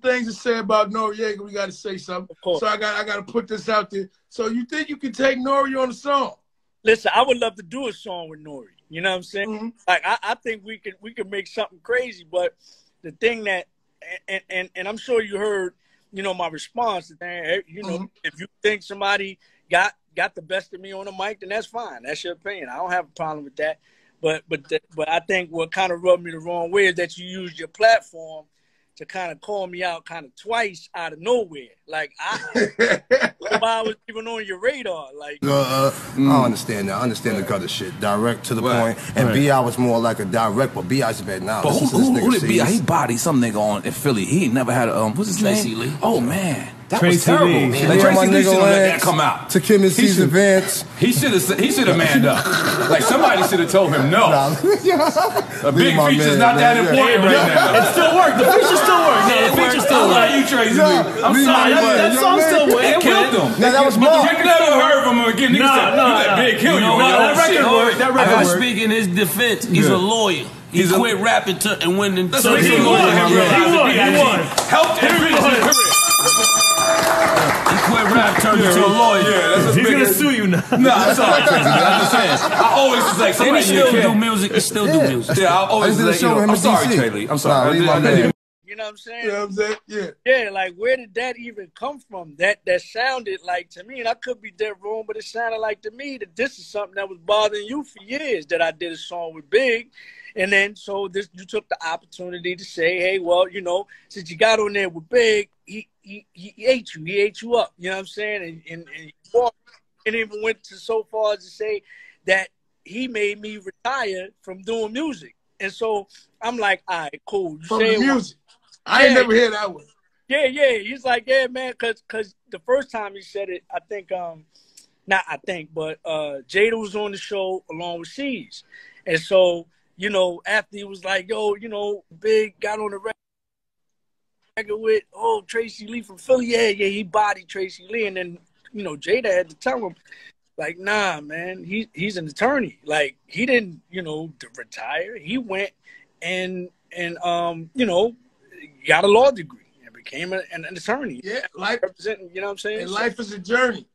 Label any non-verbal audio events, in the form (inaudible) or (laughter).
things to say about Noreaga. We got to say something. So I got I got to put this out there. So you think you can take Nori on a song? Listen, I would love to do a song with Nori. You know what I'm saying? Mm-hmm. Like I, I think we can we could make something crazy. But the thing that and and, and I'm sure you heard, you know, my response. Eh, you know, mm-hmm. if you think somebody got got the best of me on the mic, then that's fine. That's your opinion. I don't have a problem with that. But but but I think what kind of rubbed me the wrong way is that you used your platform to kind of call me out kind of twice out of nowhere. Like I, (laughs) I was even on your radar. Like uh, uh, mm. I understand that. I understand the gutter shit. Direct to the right. point. And right. B.I. was more like a direct, but B.I.'s bad now. But who, who, who did B.I.? He bodied some nigga on in Philly. He ain't never had a um. What's his Tracey name? Lee. Oh man. That Tracey was terrible. Lee. Man. Like, Tracey Lee should have let that come out. To Kim and Caesar Vance. He should have. He should have manned up. like somebody should have told him no. (laughs) a big feature's not that important right now. It still worked. The feature still worked. Worked. Like you, Tracey Lee. I'm sorry. That song still worked. It killed him. Now that was more. You never heard from him again. Niggas said, "You let Big kill you." That record worked. That record worked. Speak in his defense. He's a lawyer. He He's quit a, rapping to, and went into. So he won. He won. He won. Helped him his career quit rap, turned into a lawyer. Yeah, that's He's gonna sue you now. No, I'm sorry. I'm just saying. I always was like, somebody still do music. He still do music. Yeah, I always was like, you know, I'm sorry, Trey Lee. I'm sorry. You know what I'm saying? You know what I'm saying? Yeah. Yeah, like where did that even come from? That that sounded like to me, and I could be dead wrong, but it sounded like to me that this is something that was bothering you for years. That I did a song with Big, and then so this you took the opportunity to say, hey, well, you know, since you got on there with Big, he he, he ate you, he ate you up. You know what I'm saying? And and, and, and even went to so far as to say that he made me retire from doing music. And so I'm like, all right, cool. You from the music. I yeah, ain't never heard that one. Yeah, yeah. He's like, yeah, man, cause cause the first time he said it, I think um not I think, but uh Jada was on the show along with Cease. And so you know, after he was like, yo, you know, Big got on the record with, oh, Tracey Lee from Philly. Yeah, yeah, he bodied Tracey Lee. And then, you know, Jada had to tell him, like, nah, man, he, he's an attorney. Like, he didn't, you know, retire. He went and, and um, you know, got a law degree and became a, an, an attorney. Yeah, life, representing, you know what I'm saying? And life is a journey.